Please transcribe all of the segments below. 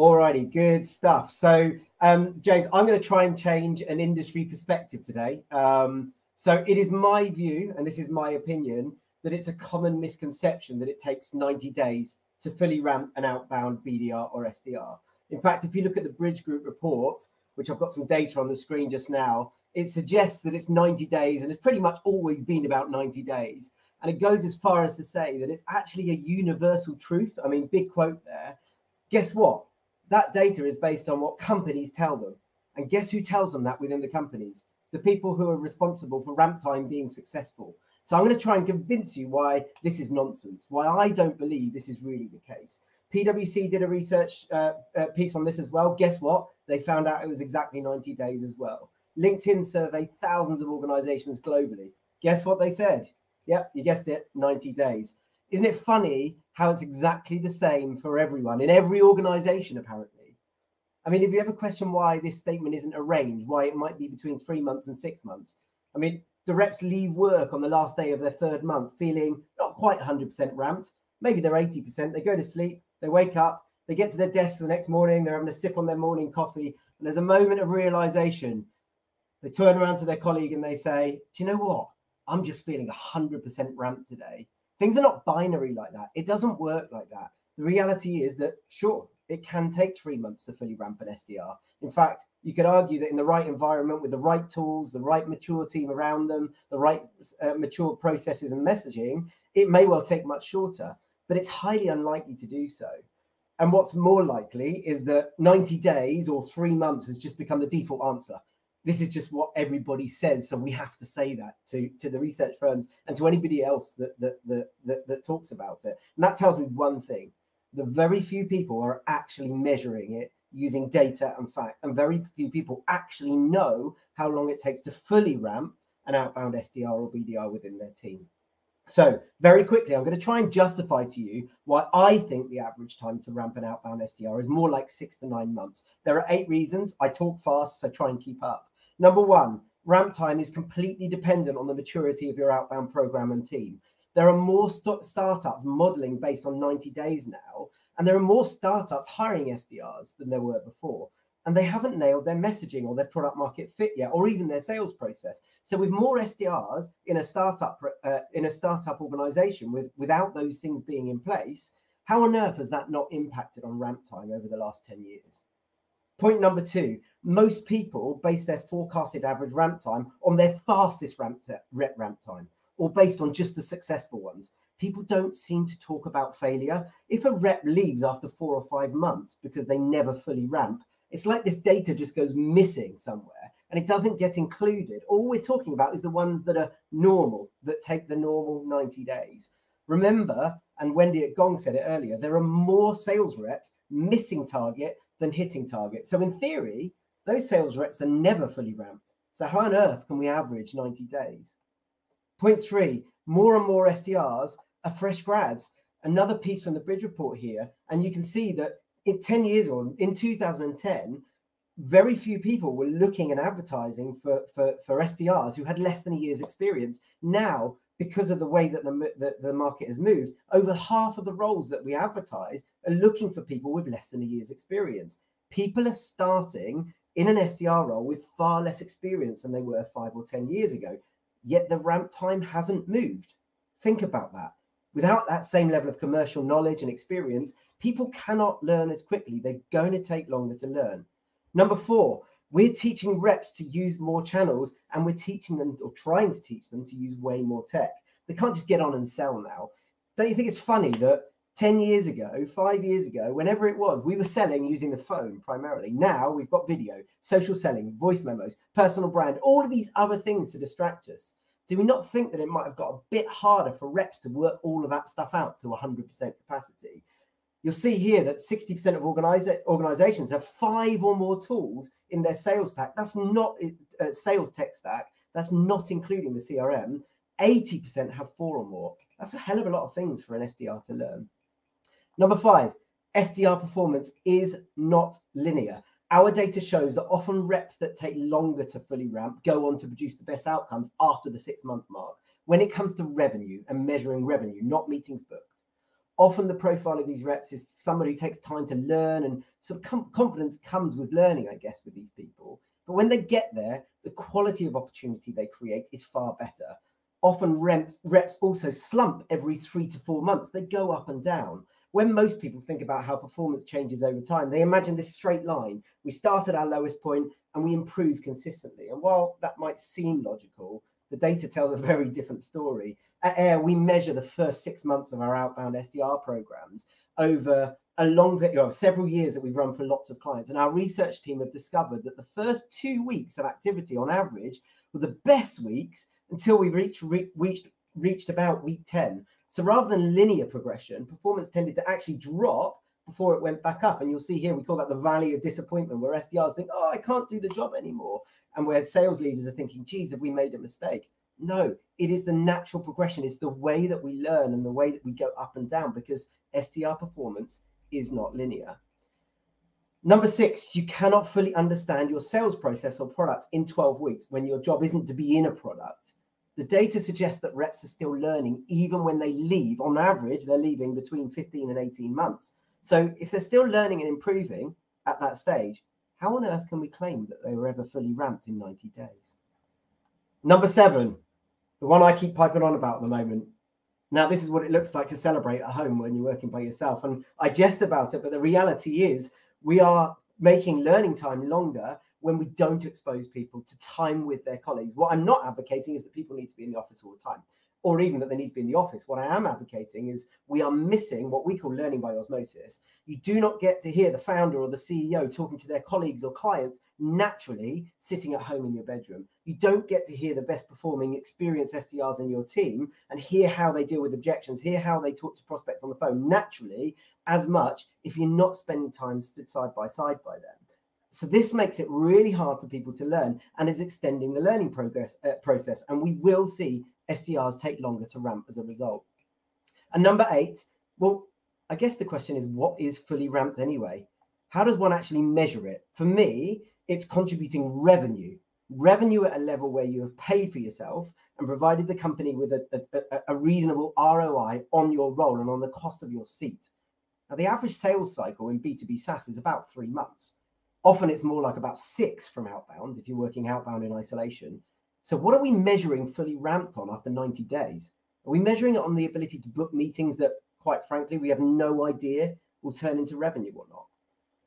Alrighty, good stuff. So, um, James, I'm going to try and change an industry perspective today. Um, so, it is my view, and this is my opinion, that it's a common misconception that it takes 90 days to fully ramp an outbound BDR or SDR. In fact, if you look at the Bridge Group report, which I've got some data on the screen just now, it suggests that it's 90 days and it's pretty much always been about 90 days. And it goes as far as to say that it's actually a universal truth. I mean, big quote there. Guess what? That data is based on what companies tell them. And guess who tells them that within the companies? The people who are responsible for ramp time being successful. So I'm going to try and convince you why this is nonsense, why I don't believe this is really the case. PwC did a research uh, uh, piece on this as well. Guess what? They found out it was exactly 90 days as well. LinkedIn surveyed thousands of organizations globally. Guess what they said? Yep, you guessed it 90 days. Isn't it funny how it's exactly the same for everyone in every organization, apparently? I mean, if you ever question why this statement isn't arranged, why it might be between three months and six months, I mean, the reps leave work on the last day of their third month feeling not quite 100% ramped. Maybe they're 80%. They go to sleep, they wake up, they get to their desk the next morning, they're having a sip on their morning coffee, and there's a moment of realization. They turn around to their colleague and they say, Do you know what? I'm just feeling 100% ramped today. Things are not binary like that. It doesn't work like that. The reality is that, sure, it can take three months to fully ramp an SDR. In fact, you could argue that in the right environment, with the right tools, the right mature team around them, the right uh, mature processes and messaging, it may well take much shorter, but it's highly unlikely to do so. And what's more likely is that 90 days or three months has just become the default answer. This is just what everybody says. So we have to say that to, to the research firms and to anybody else that, that, that, that, that talks about it. And that tells me one thing the very few people are actually measuring it using data and facts, and very few people actually know how long it takes to fully ramp an outbound SDR or BDR within their team. So, very quickly, I'm going to try and justify to you why I think the average time to ramp an outbound SDR is more like six to nine months. There are eight reasons. I talk fast, so try and keep up. Number one, ramp time is completely dependent on the maturity of your outbound program and team. There are more st- startups modeling based on 90 days now, and there are more startups hiring SDRs than there were before. And they haven't nailed their messaging or their product market fit yet, or even their sales process. So, with more SDRs in a startup uh, in a startup organization, with without those things being in place, how on earth has that not impacted on ramp time over the last 10 years? Point number two most people base their forecasted average ramp time on their fastest ramp, t- ramp time or based on just the successful ones. People don't seem to talk about failure. If a rep leaves after four or five months because they never fully ramp, it's like this data just goes missing somewhere and it doesn't get included. All we're talking about is the ones that are normal, that take the normal 90 days. Remember, and Wendy at Gong said it earlier, there are more sales reps missing target than hitting target. So, in theory, those sales reps are never fully ramped. So, how on earth can we average 90 days? Point three, more and more SDRs are fresh grads. Another piece from the Bridge report here, and you can see that in 10 years ago, in 2010, very few people were looking and advertising for, for, for SDRs who had less than a year's experience. Now, because of the way that the, the, the market has moved, over half of the roles that we advertise are looking for people with less than a year's experience. People are starting in an SDR role with far less experience than they were five or 10 years ago yet the ramp time hasn't moved. Think about that. Without that same level of commercial knowledge and experience, people cannot learn as quickly. They're going to take longer to learn. Number four, we're teaching reps to use more channels and we're teaching them or trying to teach them to use way more tech. They can't just get on and sell now. Don't you think it's funny that 10 years ago, five years ago, whenever it was, we were selling using the phone primarily. Now we've got video, social selling, voice memos, personal brand, all of these other things to distract us. Do we not think that it might have got a bit harder for reps to work all of that stuff out to 100% capacity? You'll see here that 60% of organiza- organizations have five or more tools in their sales tech. That's not uh, sales tech stack. That's not including the CRM. 80% have four or more. That's a hell of a lot of things for an SDR to learn. Number five, SDR performance is not linear. Our data shows that often reps that take longer to fully ramp go on to produce the best outcomes after the six month mark when it comes to revenue and measuring revenue, not meetings booked. Often the profile of these reps is somebody who takes time to learn and sort of com- confidence comes with learning, I guess, with these people. But when they get there, the quality of opportunity they create is far better. Often reps, reps also slump every three to four months. They go up and down. When most people think about how performance changes over time, they imagine this straight line. We start at our lowest point and we improve consistently. And while that might seem logical, the data tells a very different story. At AIR, we measure the first six months of our outbound SDR programs over a long you know, several years that we've run for lots of clients. And our research team have discovered that the first two weeks of activity on average were the best weeks until we re- reached reached about week 10. So rather than linear progression, performance tended to actually drop before it went back up. And you'll see here we call that the valley of disappointment, where SDRs think, oh, I can't do the job anymore. And where sales leaders are thinking, geez, have we made a mistake? No, it is the natural progression. It's the way that we learn and the way that we go up and down because SDR performance is not linear. Number six, you cannot fully understand your sales process or product in 12 weeks when your job isn't to be in a product. The data suggests that reps are still learning even when they leave. On average, they're leaving between 15 and 18 months. So if they're still learning and improving at that stage, how on earth can we claim that they were ever fully ramped in 90 days? Number seven, the one I keep piping on about at the moment, now, this is what it looks like to celebrate at home when you're working by yourself. And I jest about it, but the reality is we are making learning time longer when we don't expose people to time with their colleagues. What I'm not advocating is that people need to be in the office all the time or even that they need to be in the office. What I am advocating is we are missing what we call learning by osmosis. You do not get to hear the founder or the CEO talking to their colleagues or clients naturally sitting at home in your bedroom. You don't get to hear the best performing experienced SDRs in your team and hear how they deal with objections, hear how they talk to prospects on the phone naturally as much if you're not spending time side by side by them. So this makes it really hard for people to learn and is extending the learning progress uh, process. And we will see SDRs take longer to ramp as a result. And number eight, well, I guess the question is what is fully ramped anyway? How does one actually measure it? For me, it's contributing revenue, revenue at a level where you have paid for yourself and provided the company with a, a, a reasonable ROI on your role and on the cost of your seat. Now, the average sales cycle in B2B SaaS is about three months. Often it's more like about six from outbound if you're working outbound in isolation. So, what are we measuring fully ramped on after 90 days? Are we measuring it on the ability to book meetings that, quite frankly, we have no idea will turn into revenue or not?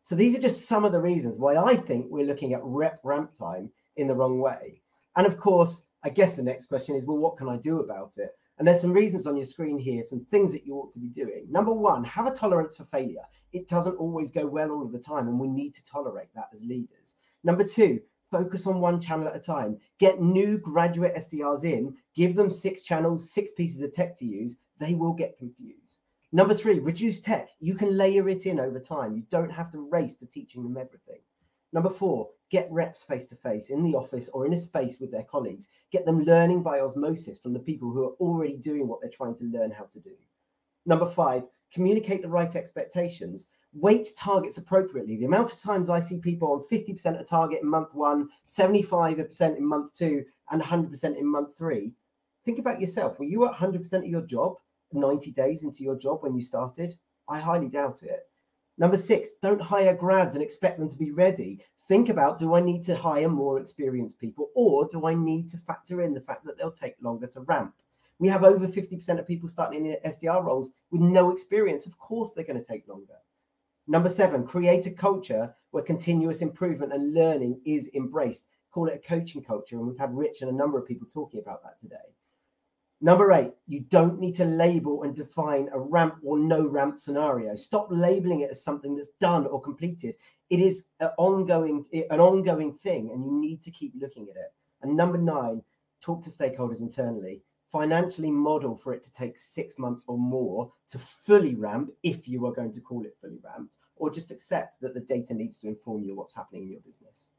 So, these are just some of the reasons why I think we're looking at rep ramp time in the wrong way. And of course, I guess the next question is well, what can I do about it? And there's some reasons on your screen here, some things that you ought to be doing. Number one, have a tolerance for failure. It doesn't always go well all of the time, and we need to tolerate that as leaders. Number two, focus on one channel at a time. Get new graduate SDRs in, give them six channels, six pieces of tech to use. They will get confused. Number three, reduce tech. You can layer it in over time. You don't have to race to teaching them everything. Number four, get reps face to face in the office or in a space with their colleagues. Get them learning by osmosis from the people who are already doing what they're trying to learn how to do. Number five, communicate the right expectations weight targets appropriately. The amount of times I see people on 50% of target in month one, 75% in month two, and 100% in month three. Think about yourself. Were you at 100% of your job 90 days into your job when you started? I highly doubt it. Number six, don't hire grads and expect them to be ready. Think about do I need to hire more experienced people or do I need to factor in the fact that they'll take longer to ramp? We have over 50% of people starting in SDR roles with no experience. Of course, they're going to take longer. Number seven, create a culture where continuous improvement and learning is embraced. Call it a coaching culture. And we've had Rich and a number of people talking about that today. Number eight, you don't need to label and define a ramp or no ramp scenario. Stop labeling it as something that's done or completed. It is an ongoing, an ongoing thing, and you need to keep looking at it. And number nine, talk to stakeholders internally financially model for it to take six months or more to fully ramp, if you are going to call it fully ramped, or just accept that the data needs to inform you what's happening in your business.